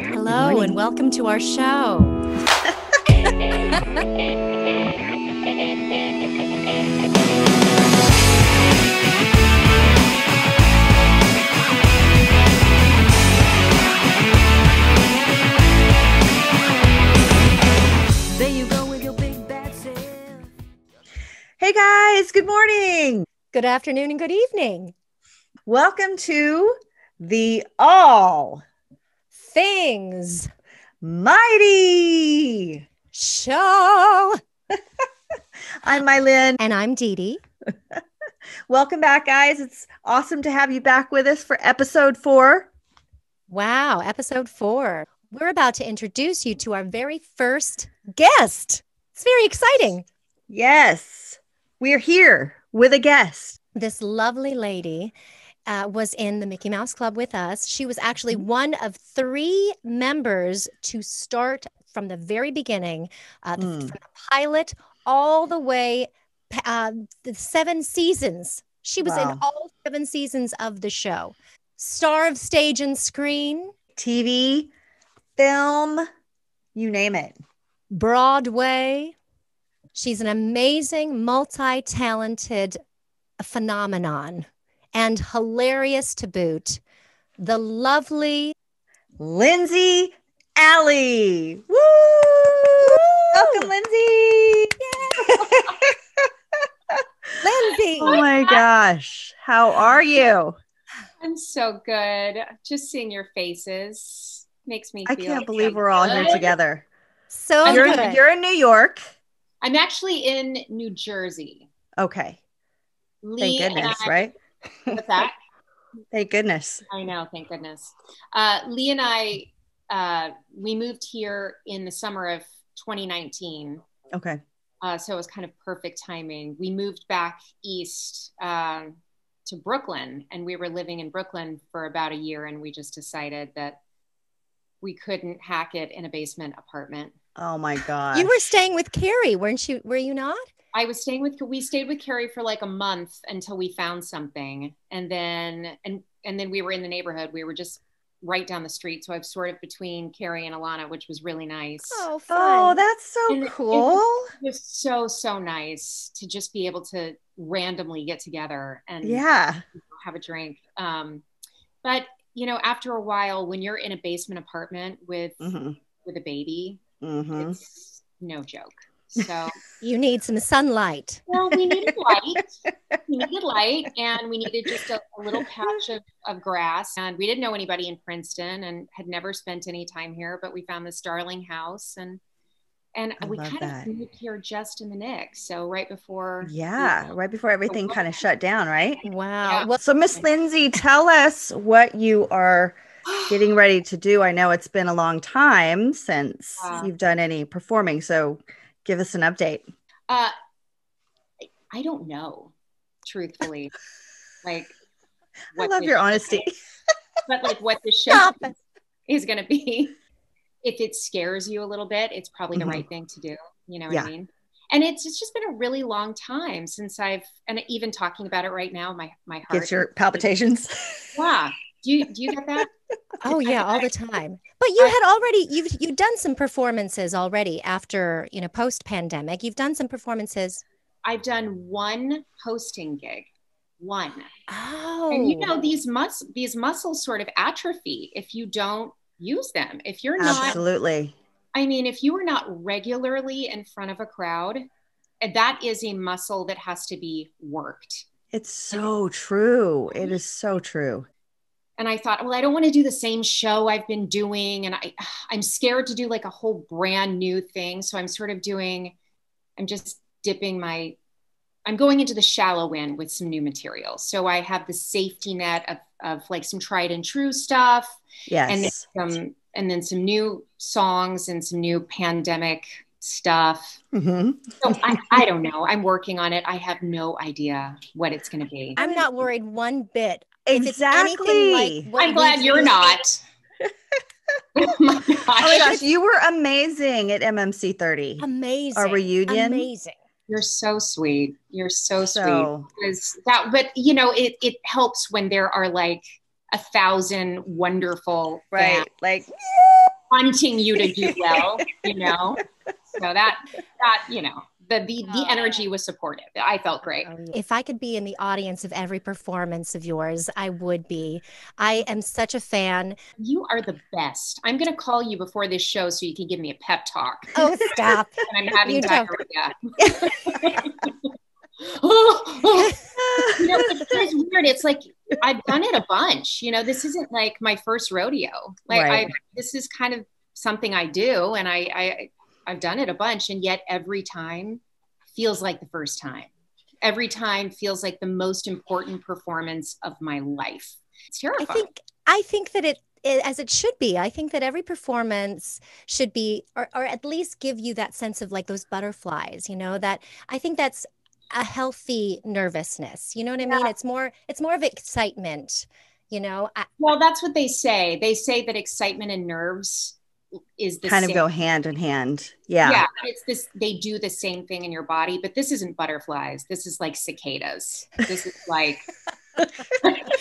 Hello, and welcome to our show. There you go with your big bad self. Hey guys, good morning. Good afternoon and good evening. Welcome to the All Things My-Dee. Show. I'm Mylin. And I'm Dee Dee. Welcome back, guys. It's awesome to have you back with us for episode four. Wow, episode four. We're about to introduce you to our very first guest. It's very exciting. Yes, we're here with a guest. This lovely lady uh, was in the Mickey Mouse Club with us. She was actually one of three members to start from the very beginning, uh, the, Mm. from the pilot all the way uh, the seven seasons. She was in all seven seasons of the show. Star of stage and screen, TV, film, you name it. Broadway. She's an amazing, multi talented phenomenon and hilarious to boot. The lovely Lindsey Alley. Woo! Welcome, Lindsey. Lindsey. Oh my gosh. How are you? I'm so good. Just seeing your faces makes me I can't like believe I'm we're all here together. So You're, good. you're in New York. I'm actually in New Jersey. Okay. Lee Thank and goodness, I- right? What's that? Thank goodness. I know, thank goodness. Uh, Lee and I, uh, we moved here in the summer of 2019. Okay. Uh, so it was kind of perfect timing. We moved back east um, to Brooklyn, and we were living in Brooklyn for about a year, and we just decided that we couldn't hack it in a basement apartment. Oh my god. you were staying with Carrie, weren't you? Were you not? I was staying with we stayed with Carrie for like a month until we found something, and then and and then we were in the neighborhood. We were just right down the street, so I was sort of between Carrie and Alana, which was really nice. Oh, Oh, that's so And cool. It was so so nice to just be able to randomly get together and Yeah. have a drink. Um, but you know, after a while, when you're in a basement apartment with hmm with a baby, hmm it's no joke. So. you need some sunlight. Well, we needed light. we needed light, and we needed just a, a little patch of, of grass. And we didn't know anybody in Princeton, and had never spent any time here. But we found this darling house, and and I we kind that. of moved here just in the nick. So right before, Yeah. Right before everything kind of shut down, right? Wow. Yeah. Well, So, Miss Lindsey, tell us what you are getting ready to do. I know it's been a long time since Yeah. you've done any performing. So, give us an update. Uh, I don't know, truthfully, like. I love your honesty. But like what the show is going to be. If it scares you a little bit, it's probably the right thing to do. You know what Yeah. I mean? And it's, it's just been a really long time since I've, and even talking about it right now, my, my heart. Get your palpitations. Yeah. Do you, do you get that? Oh yeah, all the time. But you had already you've you've done some performances already after, you know, post pandemic. You've done some performances. I've done one hosting gig, one. Oh. And you know, oh. these mus- these muscles sort of atrophy if you don't use them. If you're not Absolutely. I mean, if you are not regularly in front of a crowd, that is a muscle that has to be worked. It's so true. It is so true. And I thought, well, I don't want to do the same show I've been doing, and I, I'm scared to do like a whole brand new thing. So I'm sort of doing, I'm just dipping my, I'm going into the shallow end with some new material. So I have the safety net of, of like some tried and true stuff, and Yes. then some, and then some new songs and some new pandemic stuff. hmm So I, I don't know. I'm working on it. I have no idea what it's going to be. I'm not worried one bit. If it's Exactly. like I'm glad you're not. Oh, oh my gosh. Oh my gosh, you were amazing at MMC 30. Amazing. Our reunion. Amazing. You're so sweet. You're so, So- sweet. That, but you know, it it helps when there are like a thousand wonderful Right. fans. Like, wanting you to do well, you know. So that that you know the the, the energy ah. was supportive. I felt great. Oh, if I could be in the audience of every performance of yours, I would be. I am such a fan. You are the best. I'm going to call you before this show so you can give me a pep talk. Oh, stop. and I'm having You don't. diarrhea. you know, it's, it's weird. It's like I've done it a bunch. You know, this isn't like my first rodeo. Like Right. I, this is kind of something I do, and I, I, I've done it a bunch, and yet every time feels like the first time. Every time feels like the most important performance of my life. It's terrifying. I think I think that it, as it should be. I think that every performance should be or, or at least give you that sense of like those butterflies, you know, that I think that's a healthy nervousness. You know what I mean? It's more it's more of excitement, you know. I, well, that's what they say. They say that excitement and nerves is the kind of go hand in hand. Yeah. yeah it's this they do the same thing in your body but this isn't butterflies this is like cicadas this is like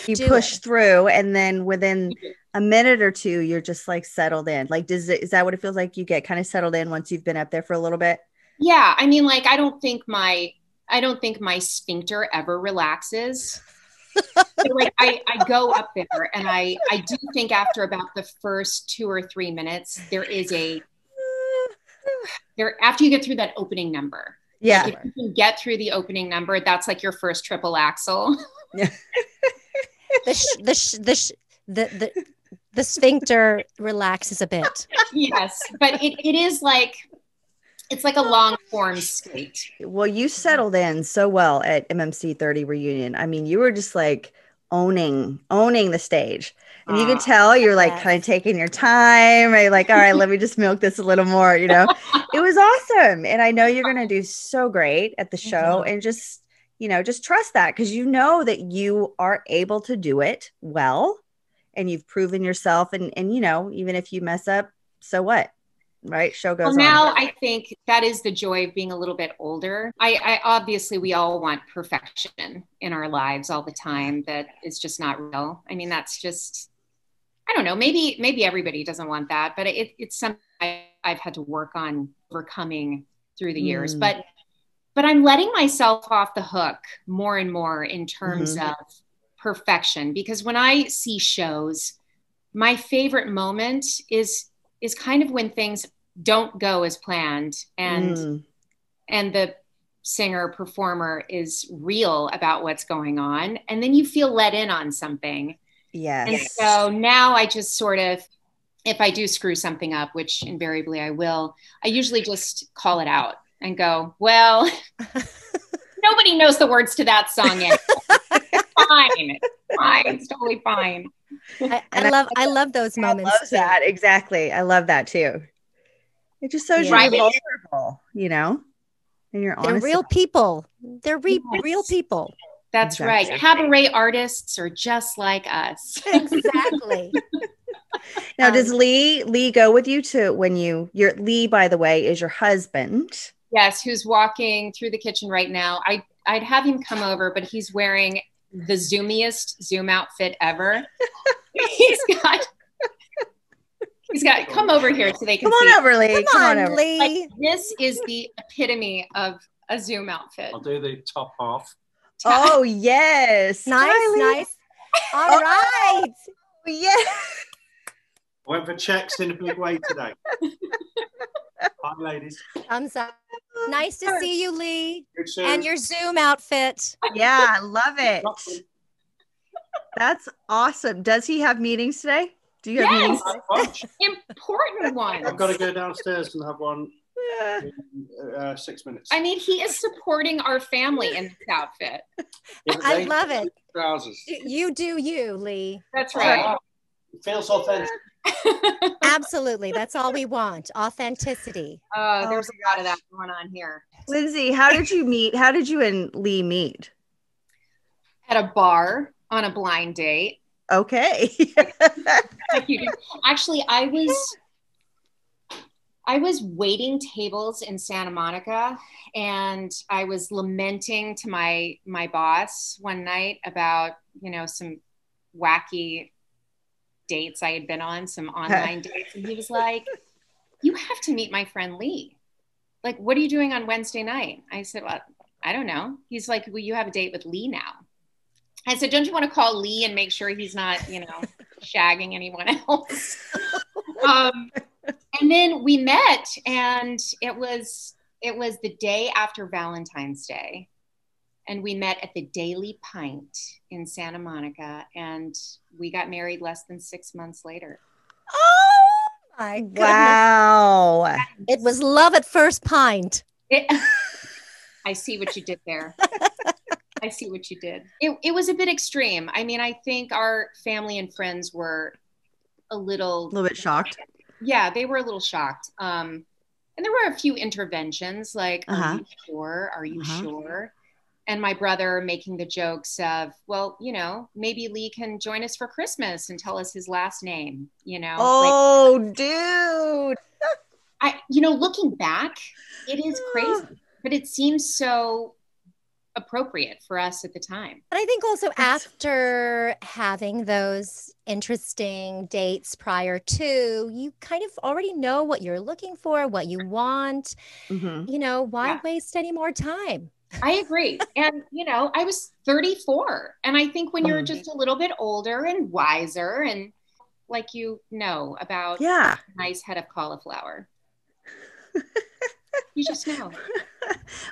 You Do push it. through and then within a minute or two you're just like settled in. Like does it is that what it feels like you get kind of settled in once you've been up there for a little bit? yeah i mean like i don't think my i don't think my sphincter ever relaxes So, like I, I go up there and I I do think after about the first two or three minutes there is a there after you get through that opening number Yeah. like if you can get through the opening number that's like your first triple axel the sh- the sh- the sh- the the the sphincter relaxes a bit. yes but it, it is like it's like a long form skate Well, you settled in so well at MMC 30 reunion. I mean, you were just like owning owning the stage. And you could tell you're like Yes. kind of taking your time, right? Like, all right, let me just milk this a little more, you know. it was awesome. And I know you're gonna do so great at the show mm-hmm. and just, you know, just trust that because you know that you are able to do it well and you've proven yourself. And and you know, even if you mess up, so what? Right? Show goes well on. now i think that is the joy of being a little bit older I, I obviously we all want perfection in our lives all the time that is just not real i mean that's just i don't know maybe maybe everybody doesn't want that but it, it's something I, i've had to work on overcoming through the years Mm. but but i'm letting myself off the hook more and more in terms Mm-hmm. of perfection because when i see shows my favorite moment is is kind of when things don't go as planned and Mm. and the singer performer is real about what's going on and then you feel let in on something yes. and so now i just sort of if i do screw something up which invariably i will i usually just call it out and go well nobody knows the words to that song yet fine fine it's totally fine I, I I love I love those moments. I love too. that. Exactly. I love that too. It just shows Yeah. you're vulnerable, you know, and you're They're honest. real people. They're re- Yes. real people. that's Exactly. right cabaret artists are just like us Exactly. Now, does Um, Lee Lee go with you to when you your Lee? By the way, is your husband? Yes, who's walking through the kitchen right now. I I'd have him come over, but he's wearing the zoomiest Zoom outfit ever. he's got he's got come over here so they can Come see. on over, Lee. Come on, over. Lee. Like, this is the epitome of a Zoom outfit. I'll do the top half. Oh yes, nice, Hi, nice. All oh. right. Oh, yes. I went for checks in a big way today. Hi, ladies. Thumbs up. Nice to see you, Lee. Good soon. And your Zoom outfit. Yeah, I love it. That's awesome. Does he have meetings today? Do you have Yes. meetings? Have lunch. Important one. I've got to go downstairs and have one Yeah. in uh, six minutes. I mean, he is supporting our family in this outfit. I love it. Trousers. You do you, Lee. That's right. It feels authentic. Absolutely. That's all we want. Authenticity. Oh, oh, there's a lot of that going on here. Lindsey, how did you meet? How did you and Lee meet? At a bar on a blind date. Okay. like you do. Actually, I was I was waiting tables in Santa Monica and I was lamenting to my my boss one night about, you know, some wacky dates I had been on, some online dates, and he was like, "You have to meet my friend Lee. Like, what are you doing on Wednesday night?" I said, "Well, I don't know." He's like, "Well, you have a date with Lee now." I said, "Don't you want to call Lee and make sure he's not, you know, shagging anyone else?" um, and then we met, and it was it was the day after Valentine's Day, and we met at the Daily Pint in Santa Monica, and we got married less than six months later. Oh my goodness. Wow. It was love at first pint. It, I see what you did there. I see what you did. It, it was a bit extreme. I mean, I think our family and friends were a little, A little bit shocked. yeah, they were a little shocked. Um, and there were a few interventions like, Uh-huh. are you sure? Are you Uh-huh. sure? And my brother making the jokes of, well, you know, maybe Lee can join us for Christmas and tell us his last name, you know? Like, Oh, dude. I, you know, looking back, it is crazy, but it seems so appropriate for us at the time. But I think also after having those interesting dates prior to, you kind of already know what you're looking for, what you want. Mhm. You know, why Yeah. waste any more time? I agree. and, you know, I was 34. And I think when you're Mhm. just a little bit older and wiser and like you know about Yeah. a nice head of cauliflower, you just know.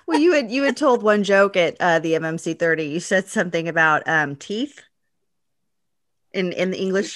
Well, you had you had told one joke at uh, the MMC 30. You said something about um, teeth in in the English.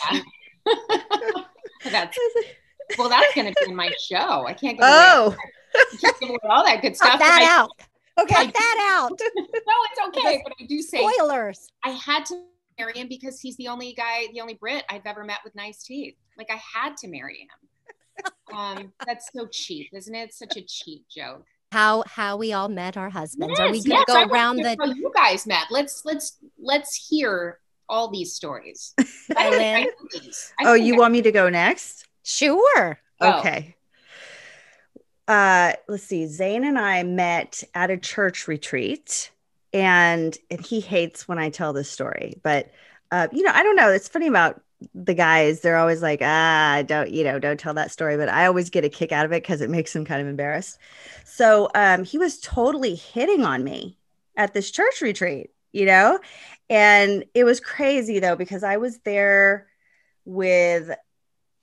that's well, that's going to be in my show. I can't give away, Oh, I can't give away all that good stuff. Cut that I- out. Cut that out. No, it's okay. But I do say Spoilers. I had to marry him because he's the only guy, the only Brit I've ever met with nice teeth. Like I had to marry him. Um, that's so cheap, isn't it? Such a cheap joke. How how we all met our husbands. Are we Yes, gonna yes, go wanna around hear the how you guys met? Let's let's let's hear all these stories. I, Lynn? I. I oh, you I- want me to go next? Sure. Oh. Okay. Uh, let's see. Zane and I met at a church retreat, and and he hates when I tell this story, but uh, you know, I don't know. It's funny about the guys. They're always like, ah, don't you know, don't tell that story. But I always get a kick out of it because it makes them kind of embarrassed. So um, he was totally hitting on me at this church retreat, you know, and it was crazy though because I was there with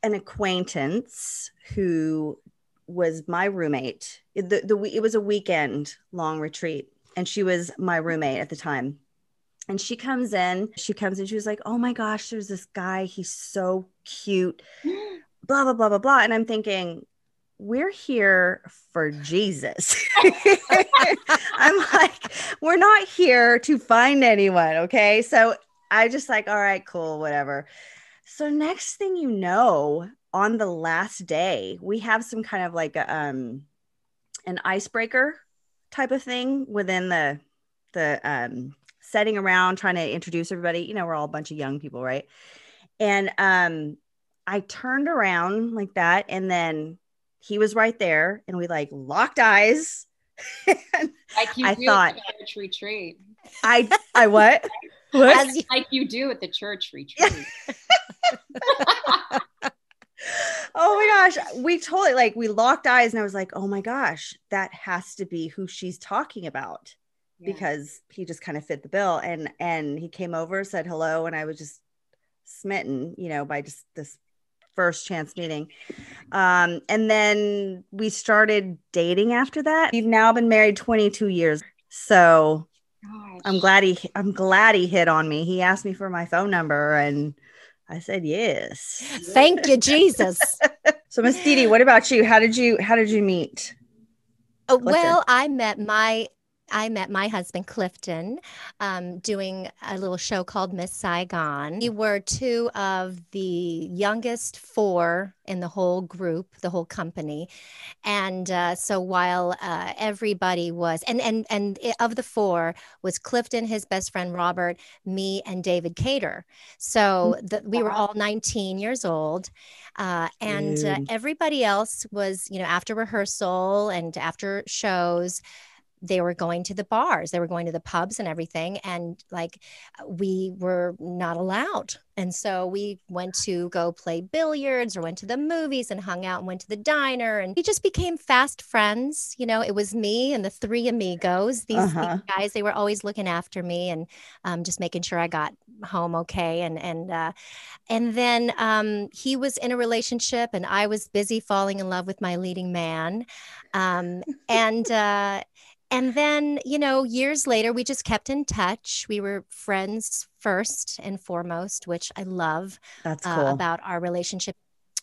an acquaintance who was my roommate. It- The, the, it was a weekend long retreat, and she was my roommate at the time. And she comes in, she comes in, she was like, Oh my gosh, there's this guy. He's so cute, blah, blah, blah, blah, blah. And I'm thinking, we're here for Jesus. I'm like, we're not here to find anyone. Okay. So I just like, all right, cool, whatever. So next thing you know, on the last day, we have some kind of like a, um an icebreaker type of thing within the the um setting around trying to introduce everybody. You know, we're all a bunch of young people, right? And um I turned around like that and then he was right there and we like locked eyes. like you I do thought- at the church retreat. I I what? What? As Like you do at the church retreat. Oh my gosh. We totally like we locked eyes and i was like oh my gosh that has to be who she's talking about. Yeah. because he just kind of fit the bill and and he came over said hello and i was just smitten you know by just this first chance meeting. Um and then we started dating after that. We've now been married 22 years. So Gosh. i'm glad he i'm glad he hit on me. He asked me for my phone number and i said yes thank you, Jesus. so Miss Deedee, what about you? How did you how did you meet? Oh, Clifton. well, I met my I met my husband Clifton um, doing a little show called Miss Saigon. We were two of the youngest four in the whole group, the whole company, and uh, so while uh, everybody was and and and of the four was Clifton, his best friend Robert, me, and David Cater. So the, we were all 19 years old, uh, and uh, everybody else was, you know, after rehearsal and after shows they were going to the bars, they were going to the pubs and everything. And like we were not allowed. And so we went to go play billiards or went to the movies and hung out and went to the diner. And we just became fast friends. You know, it was me and the three amigos. These, Uh-huh. these guys, they were always looking after me and um, just making sure I got home okay. And, and, uh, and then um, he was in a relationship and I was busy falling in love with my leading man. Um, and, uh, and then, you know, years later, we just kept in touch. We were friends first and foremost, which I love That's uh, cool. about our relationship.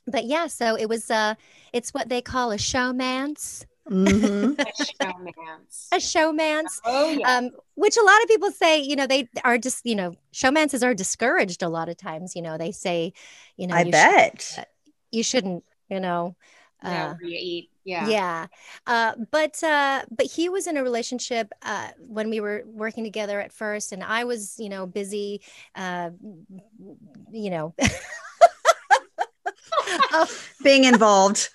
But yeah, so it was, uh, it's what they call a showmance, Mhm. Showmance. a showman's. Oh yeah. Um, which a lot of people say, you know, they are just, you know, showmances are discouraged a lot of times. You know, they say, you know, I you bet. you shouldn't, you know, yeah, uh, where you eat. Yeah. yeah. Uh, but uh, but he was in a relationship uh, when we were working together at first, and I was, you know, busy, uh, you know. Oh, Being involved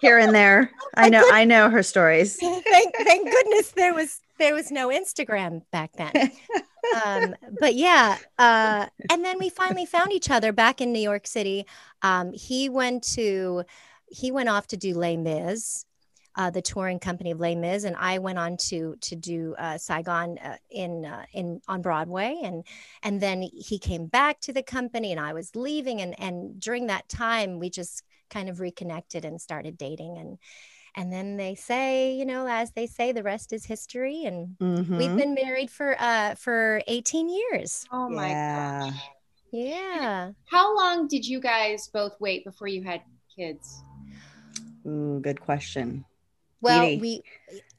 here and there. I know. I know her stories. thank, thank goodness there was there was no Instagram back then. um, but yeah, uh, and then we finally found each other back in New York City. Um, he went to he went off to do Les Mis, uh, the touring company of Les Mis, and I went on to to do uh, Saigon uh, in uh, in on Broadway, and and then he came back to the company, and I was leaving, and and during that time we just kind of reconnected and started dating, and and then they say, you know, as they say, the rest is history, and Mhm. we've been married for uh for 18 years. Oh my Yeah. gosh. Yeah. How long did you guys both wait before you had kids? Ooh, good question. Well, Edie. we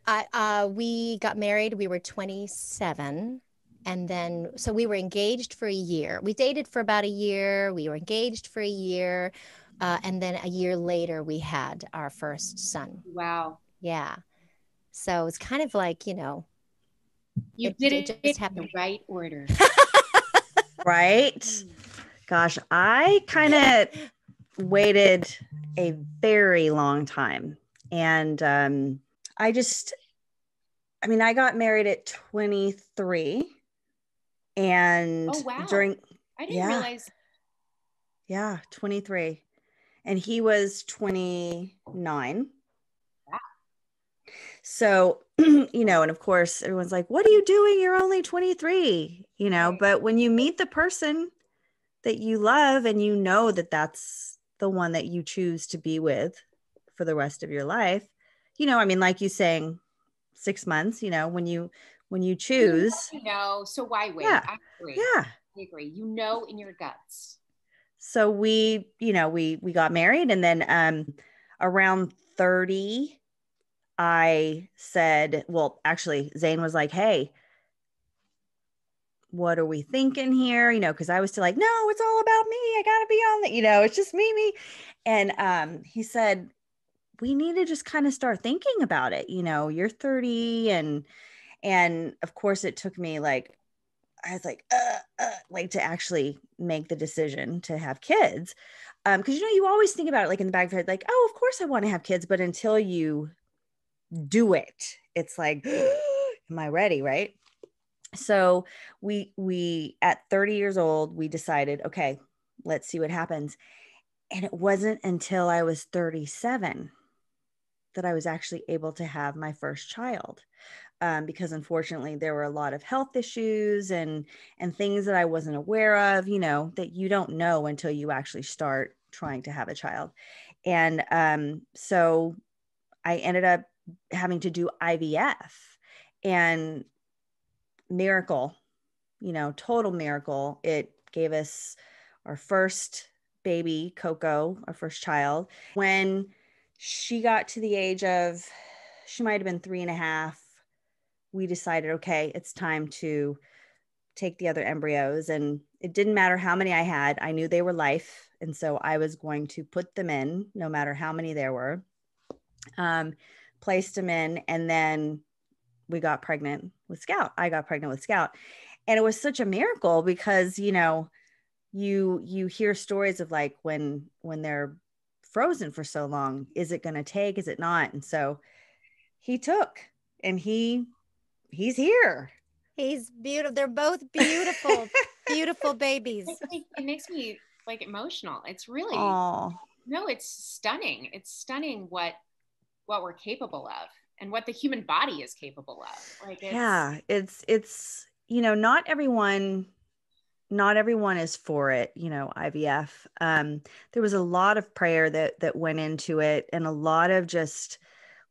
I uh we got married, we were 27 and then so we were engaged for a year. We dated for about a year, we were engaged for a year. Uh, and then a year later we had our first son. Wow. Yeah. So it's kind of like, you know, You It- did it it, just in happened. the right order. Right? Gosh, I kind of waited a very long time. And um, I just, I mean, I got married at 23. And Oh, wow. during, I didn't Yeah. realize. yeah, 23. And he was 29. Wow. So, you know, and of course, everyone's like, what are you doing? You're only 23, you know, Right. but when you meet the person that you love and you know that that's the one that you choose to be with for the rest of your life, you know, I mean, like you saying six months, you know, when you, when you choose, You know, so why wait? Yeah. I agree. yeah. I agree. You know in your guts. so we you know we we got married and then um around 30 i said well actually zane was like hey what are we thinking here you know because i was still like no it's all about me i gotta be on the you know it's just me me and um he said we need to just kind of start thinking about it you know you're 30 and and of course it took me like I was like, uh, uh, like to actually make the decision to have kids. Um, because you know, you always think about it like in the back of your head, like, oh, of course I want to have kids, but until you do it, it's like, am I ready? Right. So we we at 30 years old, we decided, okay, let's see what happens. And it wasn't until I was 37 that I was actually able to have my first child. Um, because unfortunately there were a lot of health issues and and things that I wasn't aware of, you know, that you don't know until you actually start trying to have a child. And um, so I ended up having to do IVF and miracle, you know, total miracle. It gave us our first baby, Coco, our first child. When she got to the age of, she might have been three and a half, we decided, okay, it's time to take the other embryos. And it didn't matter how many I had, I knew they were life. And so I was going to put them in, no matter how many there were, um, placed them in, and then we got pregnant with Scout. I got pregnant with Scout. And it was such a miracle because, you know, you you hear stories of like when when they're frozen for so long is it going to take is it not and so he took and he he's here. He's beautiful. They're both beautiful, beautiful babies. It makes, me, it makes me like emotional. It's really Oh, no, it's stunning. It's stunning what what we're capable of and what the human body is capable of. Like it's, yeah. It's it's you know not everyone not everyone is for it you know ivf um there was a lot of prayer that that went into it and a lot of just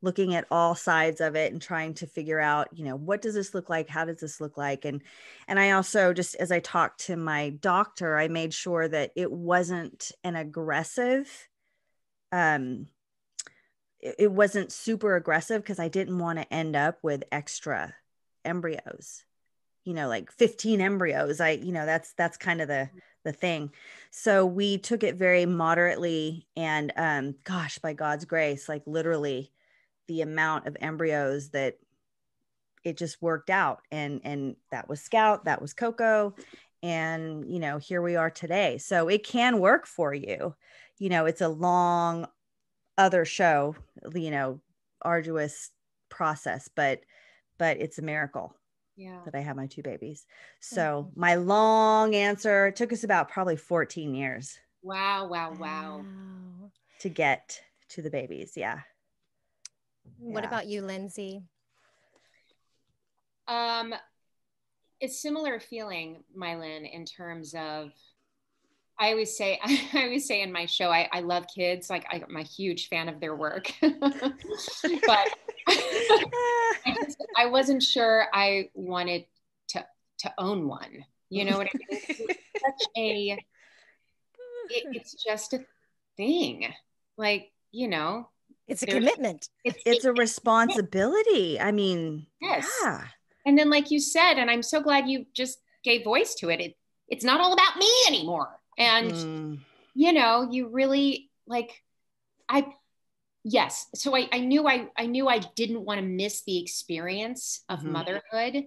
looking at all sides of it and trying to figure out you know what does this look like? How does this look like? And and i also just as i talked to my doctor i made sure that it wasn't an aggressive um it, it wasn't super aggressive because i didn't want to end up with extra embryos you know like 15 embryos i you know that's that's kind of the the thing. So we took it very moderately and um gosh by god's grace like literally the amount of embryos that it just worked out and and that was scout that was coco and you know here we are today. So it can work for you. You know it's a long other show you know arduous process but but it's a miracle yeah. that I have my two babies. So my long answer took us about probably 14 years Wow, wow, wow. Wow. to get to the babies. Yeah. What Yeah. about you, Lindsey? Um, it's similar feeling, Mylin, in terms of. I always say, I always say in my show, I, I love kids. Like I, I'm a huge fan of their work, but I, just, I wasn't sure I wanted to to own one. You know what I mean? It's such a. It, it's just a thing, like you know. It's a commitment. It's it's a responsibility. I mean, Yes. yeah. And then, like you said, and I'm so glad you just gave voice to it. It it's not all about me anymore. And Mm, you know, you really like I yes. So I, I knew I I knew I didn't want to miss the experience of Mhm. motherhood,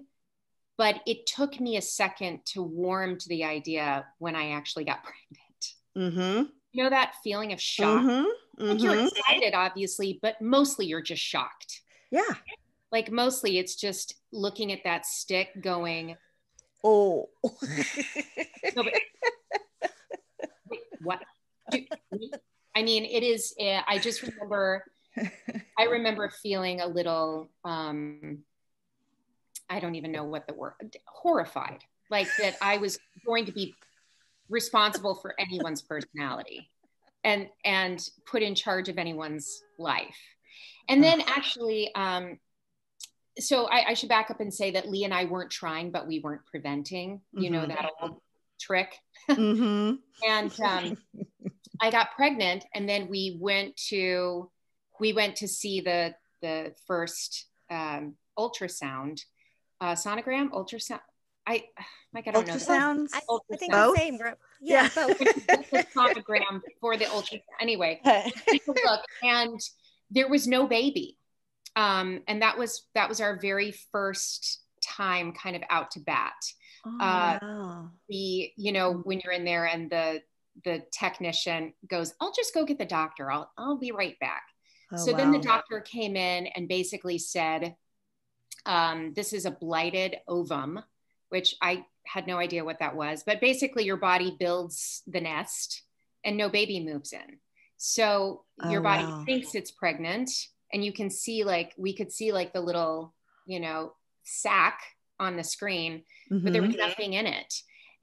but it took me a second to warm to the idea when I actually got pregnant. Mm-hmm. You know that feeling of shock? mhm, Like you're mhm. excited, obviously, but mostly you're just shocked. Yeah. Like mostly it's just looking at that stick going, Oh. No, but- what? Do- I mean, it is. uh, I just remember. I remember feeling a little. um I don't even know what the word. Horrified, like that. I was going to be responsible for anyone's personality, and and put in charge of anyone's life, and then actually. um so I, I should back up and say that Lee and I weren't trying, but we weren't preventing. You know Mhm. that old trick hmm and um, I got pregnant, and then we went to we went to see the the first um, ultrasound, uh, sonogram, ultrasound. I like I don't know. Ultrasounds. I, I think Both? the same. bro. Yeah, Yeah. both. the sonogram for the ultrasound. Anyway, look, and there was no baby, um, and that was that was our very first time, kind of out to bat. Oh, Uh, wow. the you know when you're in there and the the technician goes i'll just go get the doctor. I'll i'll be right back. Oh, so then the doctor came in and basically said um, this is a blighted ovum which i had no idea what that was but basically your body builds the nest and no baby moves in. So your Oh, body wow. thinks it's pregnant and you can see like we could see like the little you know sac on the screen but there was nothing in it.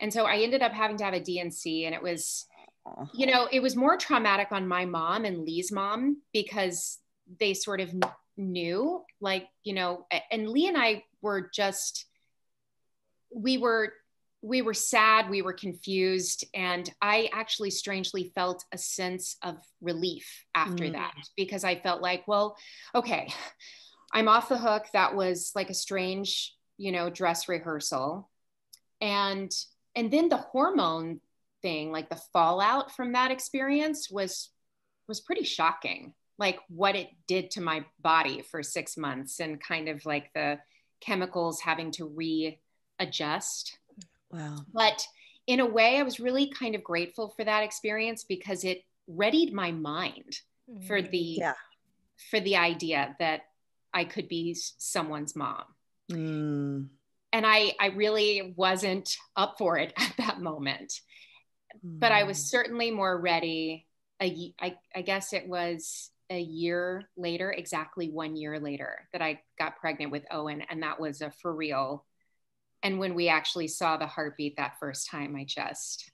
And so I ended up having to have a D&C, and it was, you know, it was more traumatic on my mom and Lee's mom because they sort of knew, like, you know, and Lee and I were just, we were, we were sad, we were confused, and I actually strangely felt a sense of relief after Mm. that because I felt like, well, okay, I'm off the hook. That was like a strange, you know, dress rehearsal. And and then the hormone thing, like the fallout from that experience was was pretty shocking. Like what it did to my body for 6 months and kind of like the chemicals having to readjust. Wow. But in a way I was really kind of grateful for that experience because it readied my mind for mm-hmm. the Yeah. for the idea that I could be someone's mom. Mm, And I, I really wasn't up for it at that moment. But I was mm. certainly more ready. A, ye- I, I guess it was a year later, exactly one year later, that I got pregnant with Owen. And that was a for real. And when we actually saw the heartbeat that first time, I just,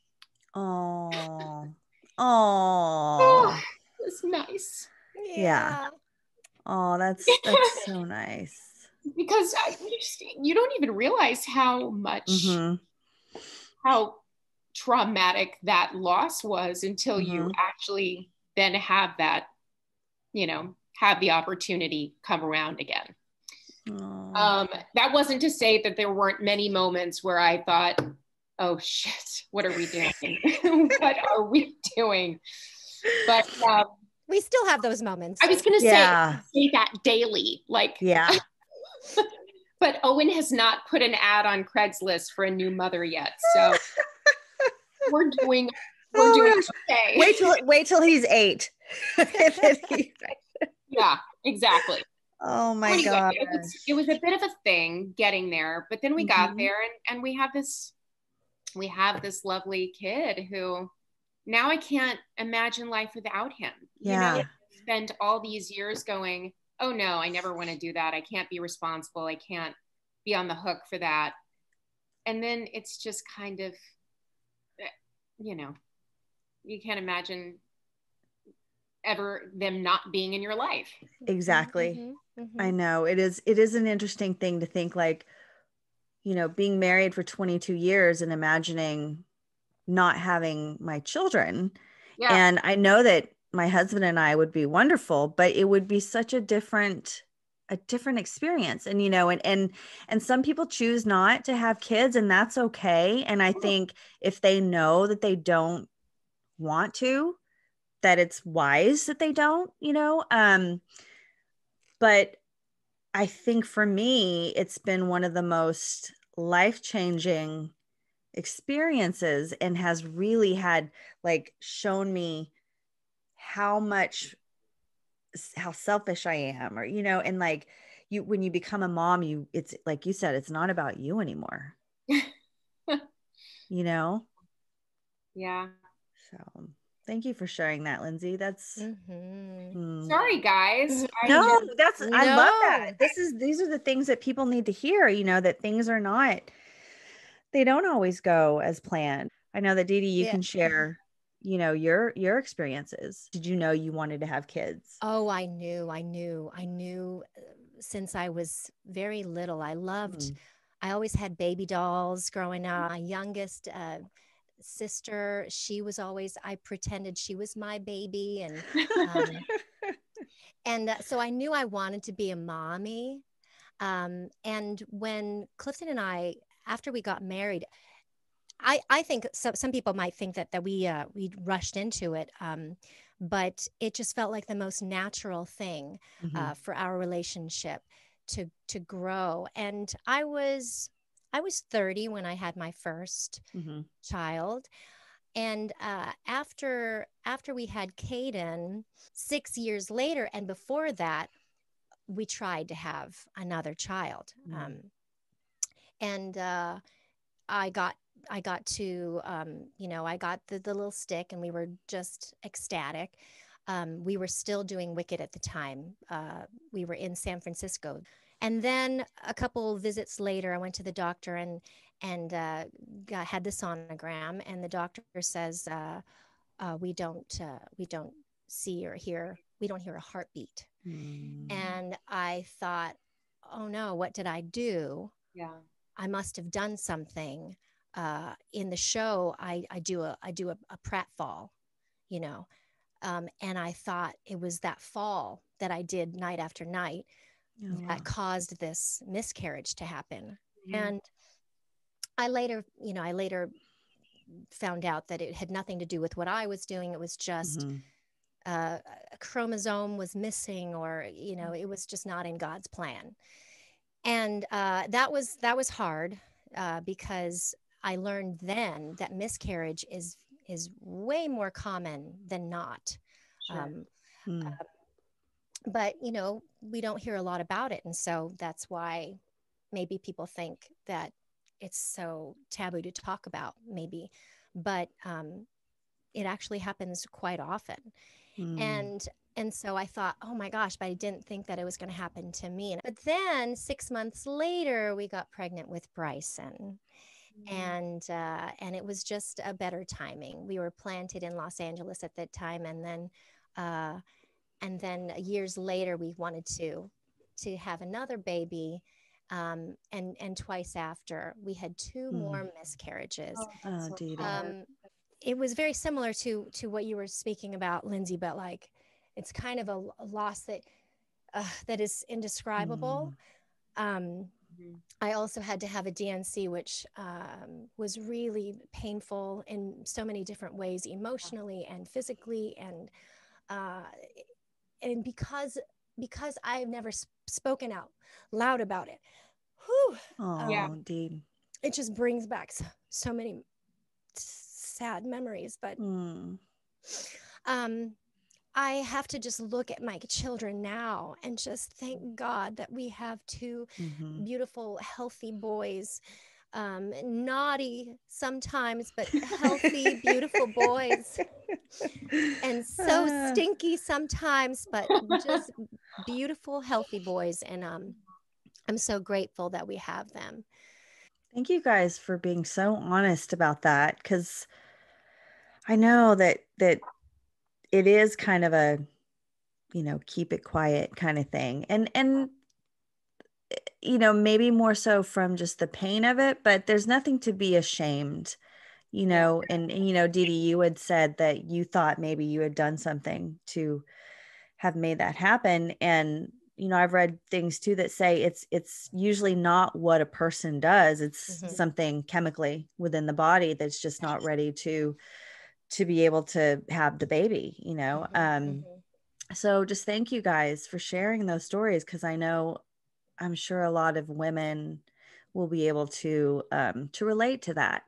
Oh, oh, oh, it was nice. Yeah. oh, that's that's so nice. Because I, you, just, you don't even realize how much, Mhm. how traumatic that loss was until you Mhm. actually then have that, you know, have the opportunity come around again. Um, that wasn't to say that there weren't many moments where I thought, oh shit, what are we doing? what are we doing? But um, We still have those moments. I was going to Yeah. say, say that daily. Like, yeah. but Owen has not put an ad on Craigslist for a new mother yet. So we're doing, we're Oh, doing okay. Wait till wait till he's eight. Yeah, exactly. oh my Anyway, god. It was, it was a bit of a thing getting there, but then we got Mhm. there and, and we have this we have this lovely kid who now I can't imagine life without him. Yeah. You know, spend all these years going, oh no, I never want to do that. I can't be responsible. I can't be on the hook for that. And then it's just kind of, eh, you know, you can't imagine ever them not being in your life. Exactly. Mhm, mhm. I know it is it is an interesting thing to think like you know being married for 22 years and imagining not having my children Yeah. and I know that my husband and I would be wonderful but it would be such a different a different experience. And you know and and and some people choose not to have kids and that's okay. And I think if they know that they don't want to that it's wise that they don't you know um but I think for me, it's been one of the most life changing experiences and has really had like shown me how much how selfish I am or you know and like you when you become a mom you it's like you said it's not about you anymore you know yeah. so thank you for sharing that Lindsey that's Mhm. mm. Sorry, guys. I no just- that's i love that this is these are the things that people need to hear you know that things are not they don't always go as planned i know that Dee Dee, you Yeah. can share you know your your experiences did you know you wanted to have kids Oh, I knew, I knew, I knew uh, since I was very little. I loved, Mm. I always had baby dolls growing up. My youngest uh, sister, she was always, I pretended she was my baby. And, um, and uh, so I knew I wanted to be a mommy. Um, and when Clifton and I, after we got married, I, I think some, some people might think that that we uh, we rushed into it, um, but it just felt like the most natural thing Mhm. uh, for our relationship to to grow. And I was I was 30 when I had my first Mhm. child. And uh, after after we had Caden, six years later, and before that, we tried to have another child. Mm. Um, and uh, I got I got to um, you know I got the, the little stick, and we were just ecstatic. Um, we were still doing Wicked at the time. Uh, we were in San Francisco, and then a couple visits later, I went to the doctor and and uh, got, had the sonogram, and the doctor says uh, uh, we don't uh, we don't see or hear we don't hear a heartbeat. Mm. And I thought, oh no, what did I do? Yeah. I must have done something. Uh, in the show, I, I do a I do a, a pratfall, you know, um, and I thought it was that fall that I did night after night Oh, that caused this miscarriage to happen. And I later, you know, I later found out that it had nothing to do with what I was doing. It was just Mhm. uh, a chromosome was missing, or you know, it was just not in God's plan. And uh, that was that was hard uh, because I learned then that miscarriage is is way more common than not. Sure. Um, Mm. but you know we don't hear a lot about it and so that's why maybe people think that it's so taboo to talk about maybe but um, it actually happens quite often Mm. and and so i thought oh my gosh but i didn't think that it was going to happen to me but then six months later we got pregnant with bryson and uh, and it was just a better timing. We were planted in Los Angeles at that time, and then uh, and then years later we wanted to to have another baby, um, and and twice after we had two Hmm. more miscarriages. Oh, Dee. Um, it was very similar to to what you were speaking about, Lindsey, but like it's kind of a, a loss that uh, that is indescribable. Um, I also had to have a D&C, which um, was really painful in so many different ways, emotionally and physically, and uh, and because because I've never s- spoken out loud about it, whew, oh, Yeah. Dee. it just brings back so, so many sad memories. But Mm. um, I have to just look at my children now and just thank God that we have two Mhm. beautiful, healthy boys. Um, naughty sometimes, but healthy, beautiful boys, and so Ah. stinky sometimes, but just beautiful, healthy boys. And um, I'm so grateful that we have them. Thank you guys for being so honest about that because I know that that it is kind of a you know keep it quiet kind of thing. And and eh, you know maybe more so from just the pain of it but there's nothing to be ashamed you know and, and you know Deedee you had said that you thought maybe you had done something to have made that happen. And you know I've read things too that say it's it's usually not what a person does. It's Mhm. something chemically within the body that's just not ready to to be able to have the baby you know Mhm, um mhm. so just thank you guys for sharing those stories because I know I'm sure a lot of women will be able to um to relate to that